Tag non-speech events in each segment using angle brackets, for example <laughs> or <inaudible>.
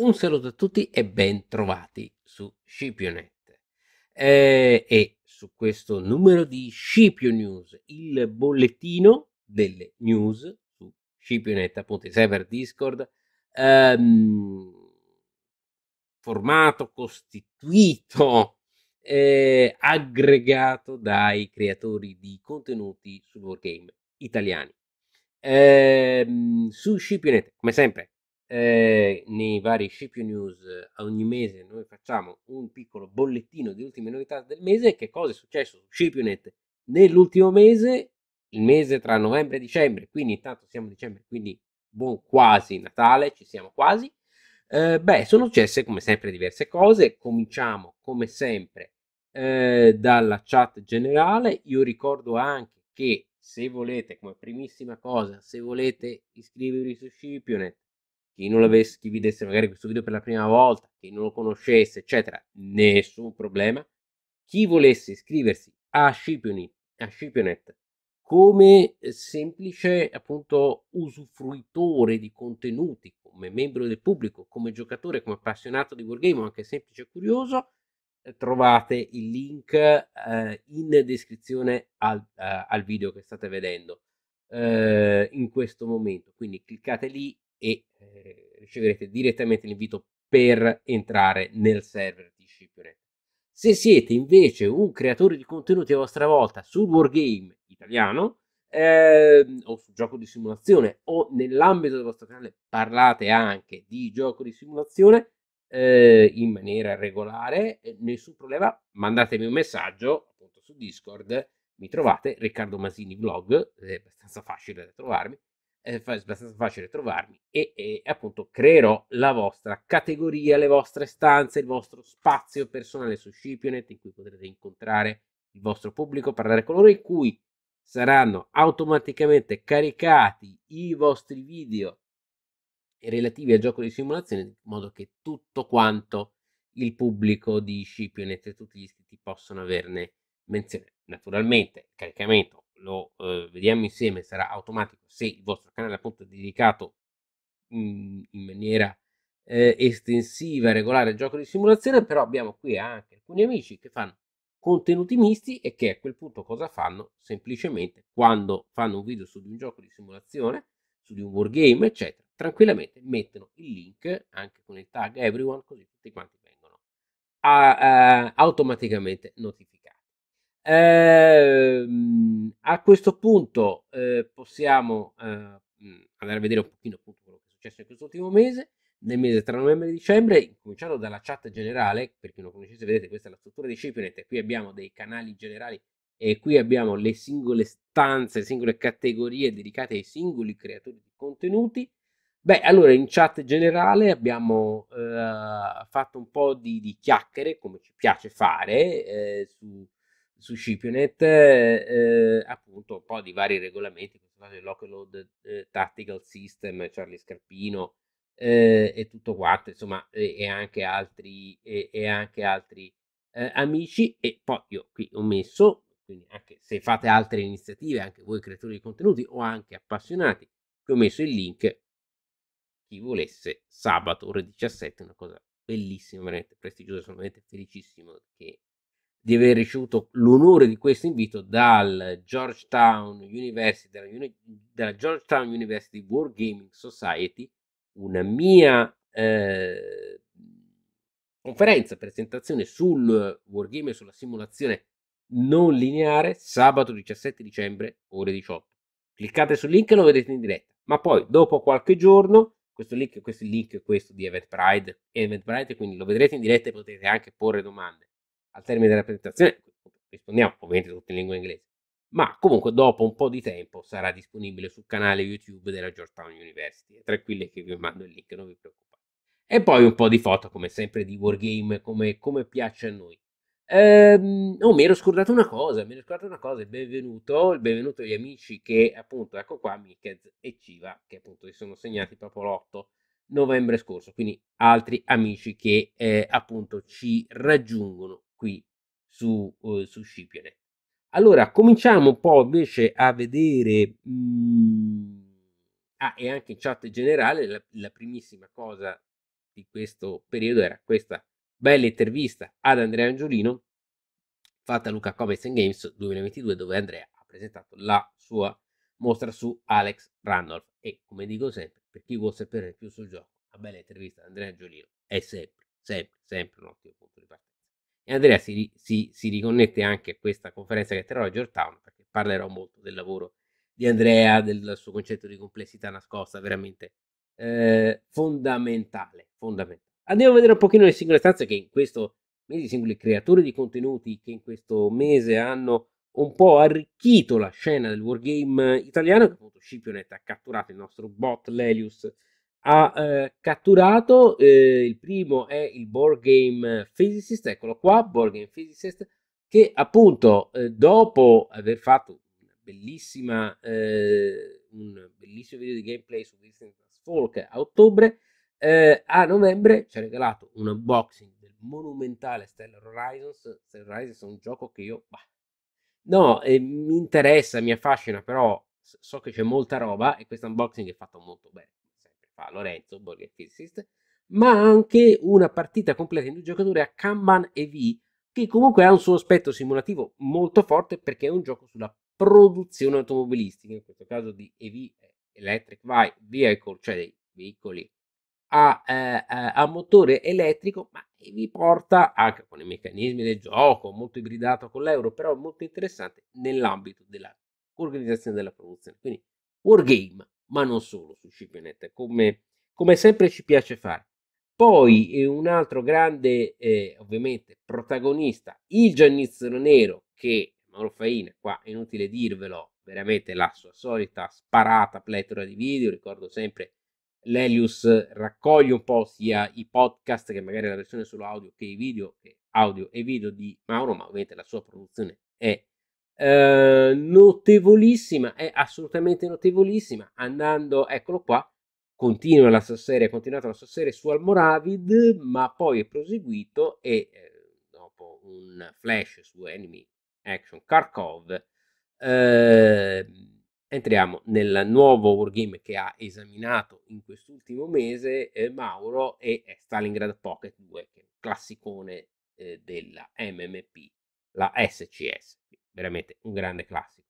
Un saluto a tutti e ben trovati su Scipionet. Eh, e su questo numero di Scipio News, il bollettino delle news su Scipionet, appunto i server Discord, ehm, formato, costituito, eh, aggregato dai creatori di contenuti sul wargame italiani. Eh, su Scipionet, come sempre, eh, nei vari Scipio News ogni mese noi facciamo un piccolo bollettino di ultime novità del mese. Che cosa è successo su Scipionet nell'ultimo mese, il mese tra novembre e dicembre, quindi intanto siamo a dicembre, quindi buon quasi Natale, ci siamo quasi. Eh, beh, sono successe come sempre diverse cose. Cominciamo come sempre eh, dalla chat generale. Io ricordo anche che se volete, come primissima cosa, se volete iscrivervi su Scipionet, chi non l'avesse, chi vedesse magari questo video per la prima volta, chi non lo conoscesse, eccetera, nessun problema. Chi volesse iscriversi a Scipionet, a Scipionet come semplice appunto usufruitore di contenuti, come membro del pubblico, come giocatore, come appassionato di wargame o anche semplice curioso, eh, trovate il link eh, in descrizione al, uh, al, video che state vedendo uh, in questo momento. Quindi cliccate lì e eh, riceverete direttamente l'invito per entrare nel server di Scipionet. Se siete invece un creatore di contenuti a vostra volta sul wargame italiano eh, o sul gioco di simulazione o nell'ambito del vostro canale parlate anche di gioco di simulazione eh, in maniera regolare, eh, nessun problema, mandatemi un messaggio appunto su Discord, mi trovate Riccardo Masini Vlog, è abbastanza facile da trovarmi è abbastanza facile trovarmi e, e, appunto creerò la vostra categoria, le vostre stanze, il vostro spazio personale su Scipionet in cui potrete incontrare il vostro pubblico, parlare con loro in cui saranno automaticamente caricati i vostri video relativi al gioco di simulazione in modo che tutto quanto il pubblico di Scipionet e tutti gli iscritti possono averne menzione. Naturalmente il caricamento lo eh, vediamo insieme, sarà automatico se il vostro canale appunto è dedicato in, in maniera eh, estensiva, regolare al gioco di simulazione, però abbiamo qui anche alcuni amici che fanno contenuti misti e che a quel punto cosa fanno? Semplicemente quando fanno un video su di un gioco di simulazione, su di un wargame, eccetera, tranquillamente mettono il link anche con il tag everyone, così tutti quanti vengono a, a, automaticamente notificati. Ehm, a questo punto eh, possiamo eh, andare a vedere un pochino appunto quello che è successo in quest'ultimo mese. Nel mese tra novembre e dicembre, cominciando dalla chat generale, per chi non conoscesse, vedete questa è la struttura di Shipnet, qui abbiamo dei canali generali e qui abbiamo le singole stanze, le singole categorie dedicate ai singoli creatori di contenuti. Beh, allora in chat generale abbiamo eh, fatto un po' di, di, chiacchiere, come ci piace fare, eh, su su Scipionet eh, appunto un po' di vari regolamenti, questo caso il Local Load eh, Tactical System, Charlie Scarpino eh, e tutto quanto, insomma, e, e anche altri, e, e anche altri eh, amici. E poi io qui ho messo, quindi anche se fate altre iniziative, anche voi creatori di contenuti o anche appassionati, qui ho messo il link chi volesse sabato ore 17, una cosa bellissima, veramente prestigiosa, sono veramente felicissimo che di aver ricevuto l'onore di questo invito dal Georgetown University, dalla, Uni- dalla Georgetown University World Gaming Society, una mia eh, conferenza, presentazione sul wargame e sulla simulazione non lineare, sabato 17 dicembre, ore 18. Cliccate sul link e lo vedete in diretta, ma poi dopo qualche giorno, questo link, questo link questo di Eventbrite, Eventbrite, quindi lo vedrete in diretta e potete anche porre domande al termine della presentazione rispondiamo ovviamente tutti in lingua inglese, ma comunque dopo un po' di tempo sarà disponibile sul canale YouTube della Georgetown University. Tranquilli che vi mando il link, non vi preoccupate. E poi un po' di foto, come sempre, di Wargame, come, come piace a noi. Ehm, oh, mi ero scordato una cosa, mi ero scordato una cosa, il benvenuto, il benvenuto agli amici che appunto, ecco qua, Mikez e Civa, che appunto si sono segnati proprio l'8 novembre scorso, quindi altri amici che eh, appunto ci raggiungono qui su, uh, su Scipionet. Allora, cominciamo un po' invece a vedere, mh, mm, ah, e anche in chat generale, la, la primissima cosa di questo periodo era questa bella intervista ad Andrea Angiolino fatta a Luca Comics Games 2022 dove Andrea ha presentato la sua mostra su Alex Randolph e come dico sempre per chi vuole sapere più sul gioco una bella intervista ad Andrea Angiolino è sempre sempre sempre un ottimo punto di partenza e Andrea si, si, si riconnette anche a questa conferenza che terrò a Georgetown perché parlerò molto del lavoro di Andrea del suo concetto di complessità nascosta veramente eh, fondamentale fondamentale. Andiamo a vedere un pochino le singole stanze che in questo mese i singoli creatori di contenuti che in questo mese hanno un po' arricchito la scena del wargame italiano che appunto Scipionet ha catturato il nostro bot Lelius ha eh, catturato eh, il primo è il board game physicist eccolo qua board game physicist che appunto eh, dopo aver fatto una bellissima eh, un bellissimo video di gameplay su Distant Folk a ottobre eh, a novembre ci ha regalato un unboxing del monumentale Stellar Horizons. Stellar Horizons è un gioco che io, bah, no, eh, mi interessa, mi affascina, però so che c'è molta roba e questo unboxing è fatto molto bene, fa Lorenzo, Borgher Physicist, ma anche una partita completa in due giocatori a Kanban EV, che comunque ha un suo aspetto simulativo molto forte perché è un gioco sulla produzione automobilistica, in questo caso di EV, Electric Vehicle, cioè dei veicoli a, eh, a motore elettrico, ma vi porta anche con i meccanismi del gioco, molto ibridato con l'euro, però molto interessante nell'ambito dell'organizzazione della produzione. Quindi wargame, ma non solo su Scipionet, come, come sempre ci piace fare. Poi eh, un altro grande, eh, ovviamente, protagonista, il Giannizzolo Nero, che Mauro Faina, qua è inutile dirvelo, veramente la sua solita sparata pletora di video, ricordo sempre l'Elius raccoglie un po' sia i podcast che magari la versione solo audio che i video, audio e video di Mauro, ma ovviamente la sua produzione è eh, notevolissima, è assolutamente notevolissima. Andando, eccolo qua, continua la sua serie, ha continuato la sua serie su Almoravid, ma poi è proseguito e eh, dopo un flash su Enemy Action Kharkov eh, entriamo nel nuovo wargame che ha esaminato in quest'ultimo mese eh, Mauro e Stalingrad Pocket 2 che è un classicone eh, della MMP la SCS veramente un grande classico.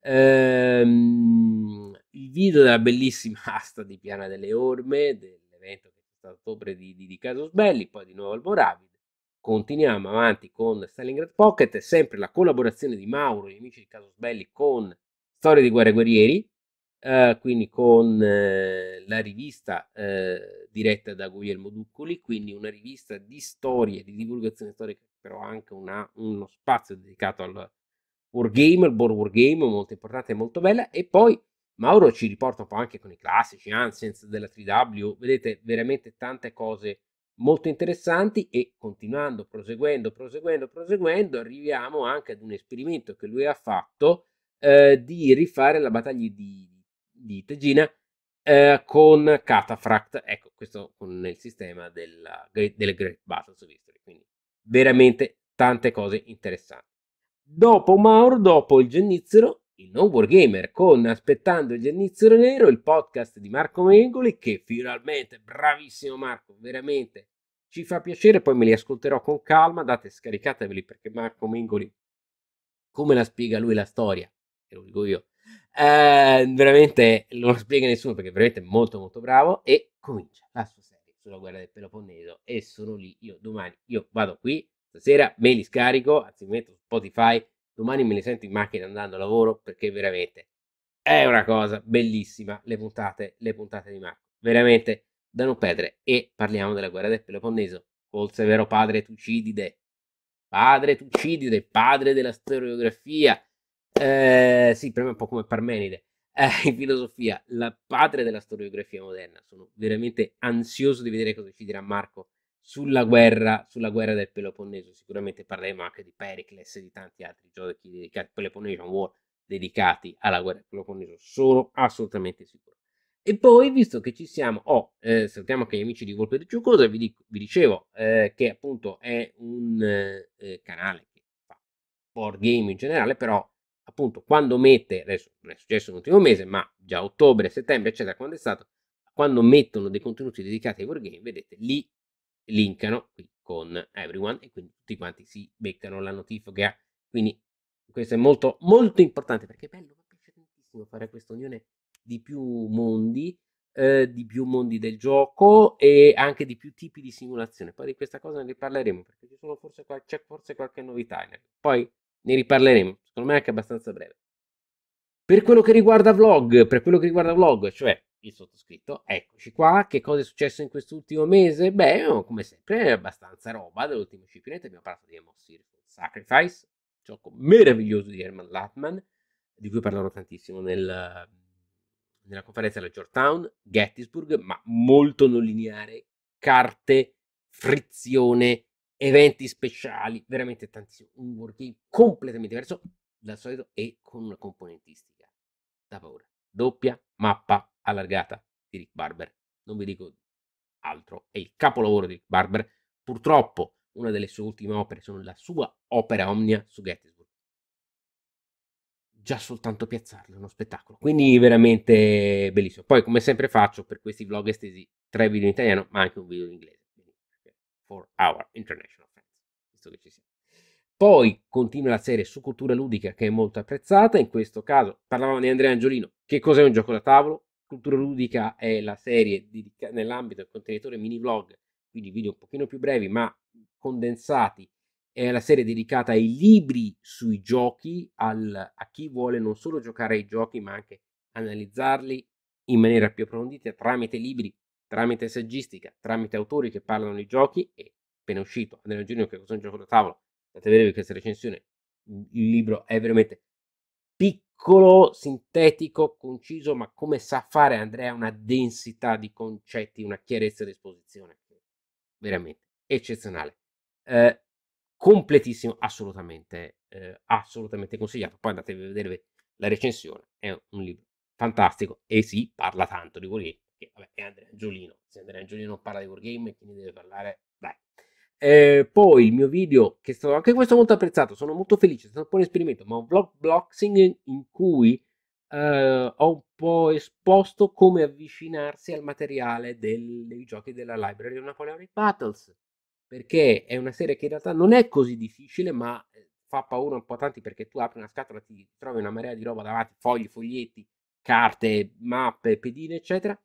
Ehm, il video della bellissima <laughs> asta di Piana delle Orme dell'evento che è stato ottobre di, di, di Casus Belli poi di nuovo al Moravid continuiamo avanti con Stalingrad Pocket sempre la collaborazione di Mauro gli amici di Casus Belli con Storia di Guerra e Guerrieri, eh, quindi con eh, la rivista eh, diretta da Guglielmo Duccoli, quindi una rivista di storie, di divulgazione storica, però anche una, uno spazio dedicato al wargame, al board wargame, molto importante e molto bella, e poi Mauro ci riporta un po' anche con i classici Ancients della 3W, vedete veramente tante cose molto interessanti e continuando, proseguendo, proseguendo, proseguendo, arriviamo anche ad un esperimento che lui ha fatto eh, di rifare la battaglia di, di Tegina eh, con Cataphracт, ecco, questo con il sistema della, delle Great Battles of History, quindi veramente tante cose interessanti. Dopo Mauro, dopo il Gennizzero, il non wargamer con Aspettando il Gennizzero Nero, il podcast di Marco Mengoli, che finalmente, bravissimo Marco, veramente ci fa piacere, poi me li ascolterò con calma, date scaricateveli perché Marco Mengoli, come la spiega lui la storia, che lo dico io, eh, veramente non lo spiega nessuno perché veramente molto molto bravo e comincia la sua serie sulla guerra del Peloponneso e sono lì, io domani, io vado qui, stasera me li scarico, anzi mi metto Spotify, domani me li sento in macchina andando a lavoro perché veramente è una cosa bellissima le puntate, le puntate di Marco, veramente da non perdere e parliamo della guerra del Peloponneso col severo padre Tucidide, padre Tucidide, padre della storiografia, eh, sì, è un po' come Parmenide. Eh, in filosofia, la padre della storiografia moderna. Sono veramente ansioso di vedere cosa ci dirà Marco sulla guerra, sulla guerra del Peloponneso. Sicuramente parleremo anche di Pericles e di tanti altri giochi dedicati, Peloponnesian War, dedicati alla guerra del Peloponneso. Sono assolutamente sicuro. E poi, visto che ci siamo, oh, eh, salutiamo anche gli amici di Volpe di Ciucosa, vi, dico, vi dicevo eh, che appunto è un eh, canale che fa board game in generale, però appunto quando mette, adesso non è successo l'ultimo mese, ma già ottobre, settembre, eccetera, quando è stato, quando mettono dei contenuti dedicati ai wargame, vedete, li linkano qui con everyone e quindi tutti quanti si beccano la notifica. Quindi questo è molto, molto importante perché è bello, fare questa unione di più mondi, eh, di più mondi del gioco e anche di più tipi di simulazione. Poi di questa cosa ne riparleremo perché sono forse, c'è forse qualche novità. Poi ne riparleremo, secondo me anche abbastanza breve. Per quello che riguarda vlog, per quello che riguarda vlog, cioè il sottoscritto, eccoci qua, che cosa è successo in quest'ultimo mese? Beh, oh, come sempre, abbastanza roba. Dell'ultimo Cipinete, abbiamo parlato di Amos Sacrifice, gioco meraviglioso di Herman Latman, di cui parlerò tantissimo nel, nella conferenza della Georgetown, Gettysburg, ma molto non lineare, carte, frizione, eventi speciali, veramente tantissimo, un wargame completamente diverso dal solito e con una componentistica. Da paura. Doppia mappa allargata di Rick Barber. Non vi dico altro, è il capolavoro di Rick Barber. Purtroppo una delle sue ultime opere sono la sua opera omnia su Gettysburg. Già soltanto piazzarlo è uno spettacolo. Quindi veramente bellissimo. Poi come sempre faccio per questi vlog estesi tre video in italiano ma anche un video in inglese. For our international friends. Visto che ci siamo. Poi continua la serie su cultura ludica che è molto apprezzata, in questo caso parlavamo di Andrea Angiolino, che cos'è un gioco da tavolo? Cultura ludica è la serie dedica- nell'ambito del contenitore mini vlog, quindi video un pochino più brevi ma condensati, è la serie dedicata ai libri sui giochi, al, a chi vuole non solo giocare ai giochi ma anche analizzarli in maniera più approfondita tramite libri, tramite saggistica, tramite autori che parlano di giochi. E appena uscito Andrea Angiolino che cos'è un gioco da tavolo Andate a vedere questa recensione. Il libro è veramente piccolo, sintetico, conciso, ma come sa fare Andrea una densità di concetti, una chiarezza di esposizione veramente eccezionale. Eh, completissimo, assolutamente, eh, assolutamente consigliato. Poi andate a vedere la recensione, è un libro fantastico e si parla tanto di Wargame, che vabbè, è Andrea Angiolino. Se Andrea Angiolino non parla di Wargame, chi ne deve parlare? Eh, poi il mio video, che è stato anche questo molto apprezzato, sono molto felice, è stato un po' un esperimento, ma un vlog boxing in cui eh, ho un po' esposto come avvicinarsi al materiale del, dei giochi della library of Napoleonic Battles, perché è una serie che in realtà non è così difficile, ma eh, fa paura un po' a tanti perché tu apri una scatola, ti trovi una marea di roba davanti, fogli, foglietti, carte, mappe, pedine, eccetera.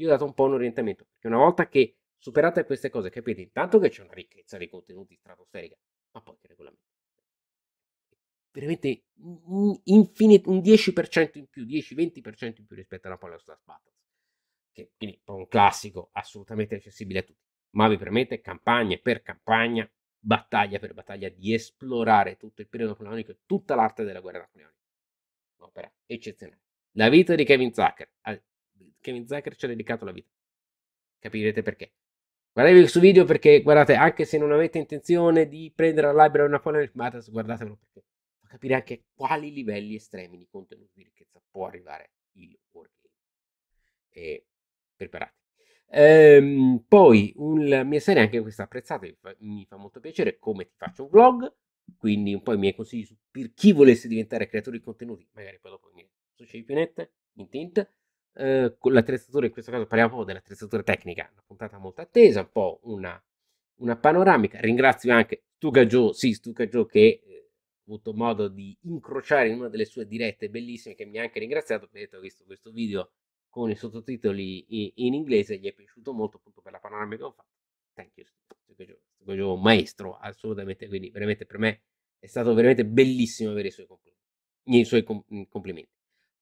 Io ho dato un po' un orientamento, perché una volta che Superate queste cose, capite intanto che c'è una ricchezza di contenuti stratosferica, ma poi che regolamento. Veramente un, infinite, un 10% in più, 10-20% in più rispetto alla Power Stars Battles. Che quindi è un classico assolutamente accessibile a tutti, ma vi permette campagna per campagna, battaglia per battaglia, di esplorare tutto il periodo napoleonico e tutta l'arte della guerra napoleonica. Un'opera eccezionale. La vita di Kevin Zucker. Kevin Zucker ci ha dedicato la vita. Capirete perché. Guardatevi questo video perché, guardate, anche se non avete intenzione di prendere la library Napoleon Matters, guardatelo perché fa capire anche quali livelli estremi di contenuti di ricchezza può arrivare il wargame. E preparati. Ehm, poi un, la mia serie, anche questa apprezzata, mi fa, mi molto piacere come ti faccio un vlog, quindi un po' i miei consigli su, per chi volesse diventare creatore di contenuti, magari poi dopo su CPNet, in tint, eh, con l'attrezzatura, in questo caso parliamo proprio dell'attrezzatura tecnica, una puntata molto attesa, un po' una, una panoramica. Ringrazio anche Stuka Joe, sì, Stuka Joe che eh, ho avuto modo di incrociare in una delle sue dirette bellissime, che mi ha anche ringraziato perché ho visto questo video con i sottotitoli in, in inglese, gli è piaciuto molto appunto per la panoramica che ho fatto. Thank you, Stuka Joe, Stuka Joe, maestro, assolutamente, quindi veramente per me è stato veramente bellissimo avere i suoi complimenti. I suoi complimenti.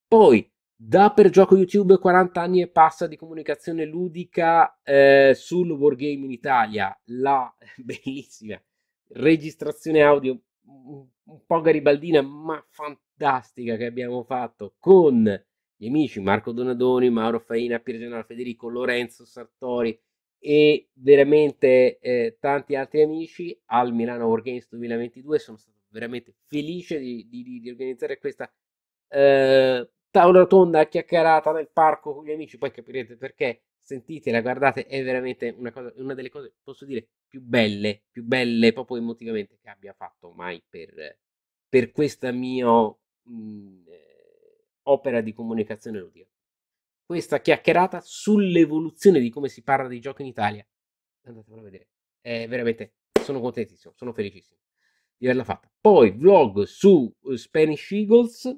Poi da per gioco YouTube 40 anni e passa di comunicazione ludica eh, sul Wargame in Italia, la <laughs> bellissima registrazione audio un po' garibaldina ma fantastica che abbiamo fatto con gli amici Marco Donadoni, Mauro Faina, Piergianaro Federico, Lorenzo Sartori e veramente eh, tanti altri amici al Milano Wargames 2022. Sono stato veramente felice di, di, di organizzare questa eh, tavola rotonda chiacchierata nel parco con gli amici, poi capirete perché. Sentitela, guardate, è veramente una, cosa, una delle cose, posso dire, più belle, più belle proprio emotivamente che abbia fatto mai per, per questa mia mh, eh, opera di comunicazione ludica. questa chiacchierata sull'evoluzione di come si parla di giochi in Italia. Andatevelo a vedere. È veramente, sono contentissimo, sono felicissimo di averla fatta. Poi vlog su uh, Spanish Eagles,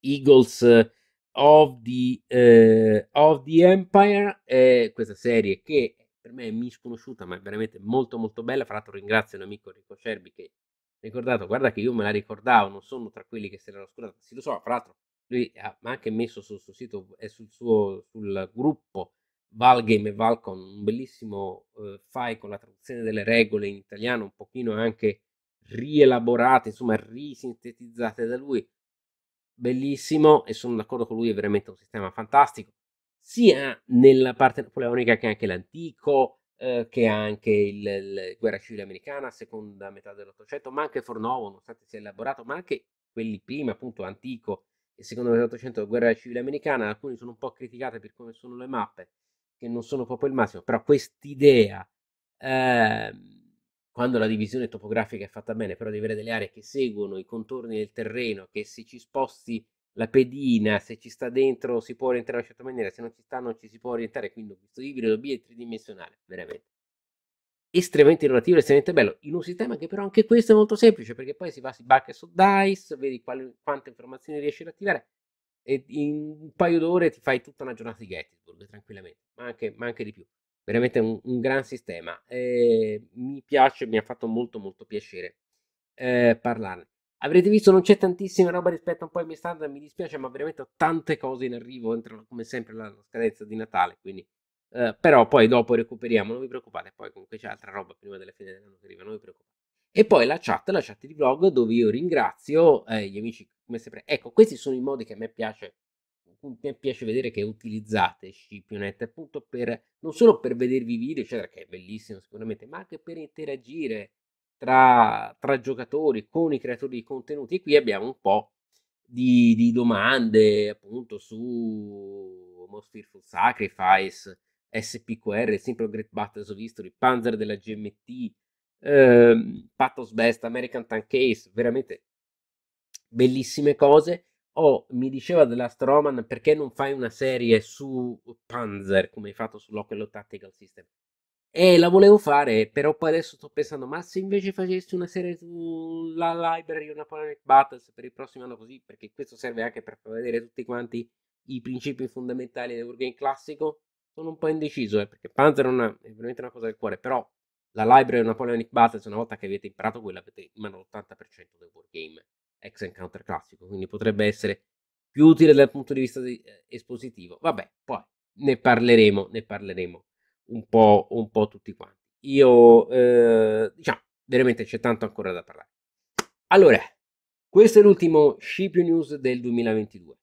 Eagles of the, uh, of the Empire, eh, questa serie che per me è misconosciuta ma è veramente molto molto bella. Fra l'altro ringrazio un amico Enrico Scerbi che ha ricordato, guarda che io me la ricordavo, non sono tra quelli che se l'hanno scordata. Sì, lo so, fra l'altro lui ha anche messo sul suo sito e sul suo sul gruppo Valgame e Valcon un bellissimo uh, file con la traduzione delle regole in italiano, un pochino anche rielaborate, insomma risintetizzate da lui. Bellissimo e sono d'accordo con lui, è veramente un sistema fantastico, sia nella parte napoleonica che anche l'antico, eh, che anche il, il, guerra civile americana, seconda metà dell'Ottocento, ma anche Fornovo, nonostante sia elaborato, ma anche quelli prima, appunto, antico e seconda metà dell'Ottocento, guerra civile americana, alcuni sono un po' criticate per come sono le mappe, che non sono proprio il massimo, però quest'idea... Eh, quando la divisione topografica è fatta bene, però di avere delle aree che seguono i contorni del terreno, che se ci sposti la pedina, se ci sta dentro si può orientare in una certa maniera, se non ci sta non ci si può orientare, quindi questo ibrido B è tridimensionale, veramente. Estremamente innovativo, estremamente bello, in un sistema che però anche questo è molto semplice, perché poi si va, si bacca su DICE, vedi quali, quante informazioni riesci ad attivare, e in un paio d'ore ti fai tutta una giornata di Gettysburg, tranquillamente, ma anche, ma anche di più veramente un, un gran sistema. Eh, mi piace, mi ha fatto molto molto piacere eh, parlarne. Avrete visto non c'è tantissima roba rispetto a un po' ai miei standard, mi dispiace, ma veramente ho tante cose in arrivo entro come sempre la scadenza di Natale, quindi eh, però poi dopo recuperiamo, non vi preoccupate, poi comunque c'è altra roba prima della fine dell'anno che arriva, non vi preoccupate. E poi la chat, la chat di vlog dove io ringrazio eh, gli amici come sempre. Ecco, questi sono i modi che a me piace mi piace vedere che utilizzate Scipionet appunto per non solo per vedervi video, eccetera, che è bellissimo sicuramente, ma anche per interagire tra, tra giocatori con i creatori di contenuti. E qui abbiamo un po' di, di domande appunto su Most Fearful Sacrifice, SPQR, Simple Great Battles of History, Panzer della GMT, ehm, Pathos Best, American Tank Case, veramente bellissime cose Oh, mi diceva della Stroman perché non fai una serie su Panzer come hai fatto su Tactical System? E la volevo fare, però poi adesso sto pensando, ma se invece facessi una serie sulla Library of Napoleonic Battles per il prossimo anno così, perché questo serve anche per far vedere tutti quanti i principi fondamentali del Wargame classico, sono un po' indeciso, eh, perché Panzer è, è veramente una cosa del cuore, però la Library of Napoleonic Battles, una volta che avete imparato quella, avete in mano l'80% del Wargame ex encounter classico, quindi potrebbe essere più utile dal punto di vista di, eh, espositivo. Vabbè, poi ne parleremo, ne parleremo un po', un po' tutti quanti. Io, eh, diciamo, veramente c'è tanto ancora da parlare. Allora, questo è l'ultimo Scipio News del 2022.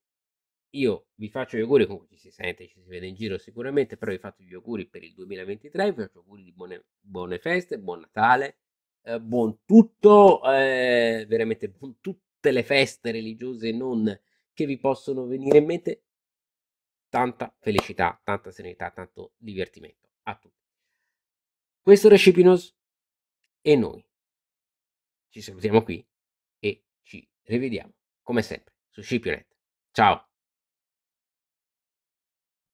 Io vi faccio gli auguri, comunque ci si sente, ci si vede in giro sicuramente, però vi faccio gli auguri per il 2023, vi faccio auguri di buone, buone feste, buon Natale, eh, buon tutto, eh, veramente buon tutto tutte le feste religiose non che vi possono venire in mente, tanta felicità, tanta serenità, tanto divertimento a tutti. Questo era Scipinos e noi ci salutiamo qui e ci rivediamo come sempre su Scipionet. Ciao!